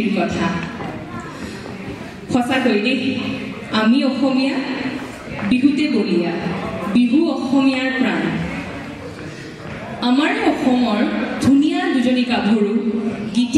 বিহুতিৰ কথা সঁচাকৈ দেই আমি অসমীয়া বিহুতে বলীয়া বিহু অসমীয়াৰ প্ৰাণ। আমাৰ অসমৰ ধুনীয়া দুজনী গাভৰু গীতি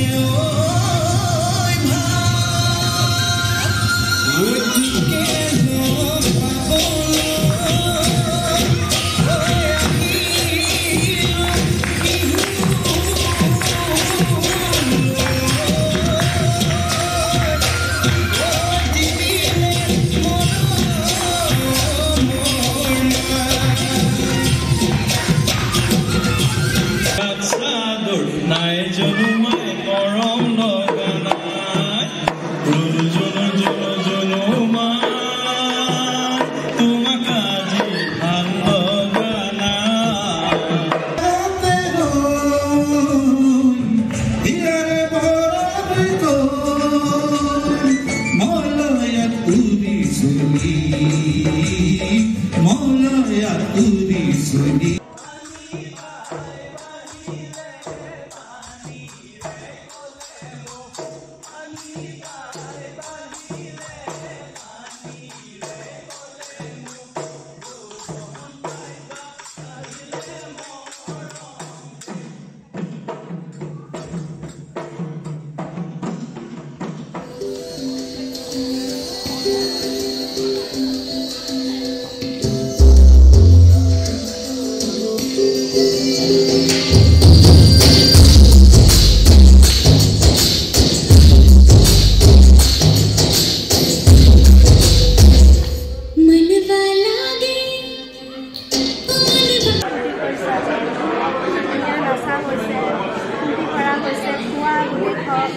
you. d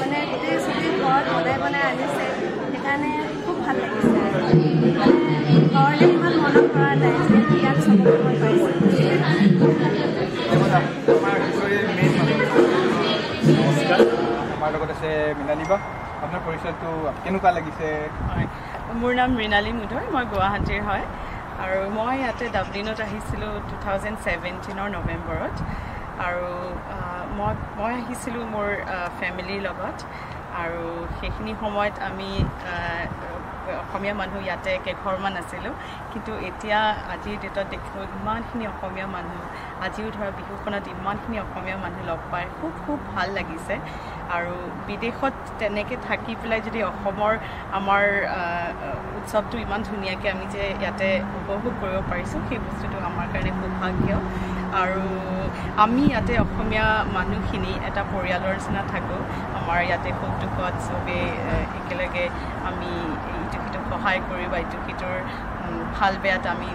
মানে গোটেই চুটি ঘৰত বনাই বনাই আনিছে সেইকাৰণে খুব ভাল লাগিছে মানে ঘৰলৈ ইমান মনত পৰা নাই যিহেতু ইয়াত চবকে মই পাইছোঁ। আমাৰ হুঁচৰিৰ মেইন মানুহ নমস্কাৰ। আমাৰ লগত আছে মৃণালী বা। আপোনাৰ পৰিচয়টো কেনেকুৱা লাগিছে? হয় মোৰ নাম মৃণালী মুধৰ মই গুৱাহাটীৰ হয়। আৰু মই ইয়াতে ডাবলিনত আহিছিলোঁ টু থাউজেণ্ড ছেভেণ্টিনৰ নৱেম্বৰত। আৰু মই মই আহিছিলোঁ মোৰ ফেমিলিৰ লগত আৰু সেইখিনি সময়ত আমি অসমীয়া মানুহ ইয়াতে কেইঘৰমান আছিলোঁ। কিন্তু এতিয়া আজিৰ ডেটত দেখিলোঁ ইমানখিনি অসমীয়া মানুহ আজিও ধৰা বিহুখনত ইমানখিনি অসমীয়া মানুহ লগ পাই খুব খুব ভাল লাগিছে। আৰু বিদেশত তেনেকৈ থাকি পেলাই যদি অসমৰ আমাৰ উৎসৱটো ইমান ধুনীয়াকৈ আমি যে ইয়াতে উপভোগ কৰিব পাৰিছোঁ সেই বস্তুটো আমাৰ কাৰণে সৌভাগ্য। আৰু আমি ইয়াতে অসমীয়া মানুহখিনি এটা পৰিয়ালৰ নিচিনা থাকোঁ। আমাৰ ইয়াতে সুখ দুখত চবেই একেলগে আমি ইটো সিটোক সহায় কৰি বা ইটো সিটোৰ ভাল বেয়াত আমি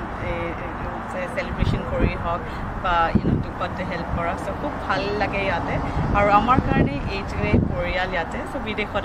চেলিব্ৰেশ্যন কৰি হওক বা ইনো দুখত হেল্প কৰা। চ' খুব ভাল লাগে ইয়াতে। আৰু আমাৰ কাৰণে এইটোৱে পৰিয়াল ইয়াতে। চ' বিদেশত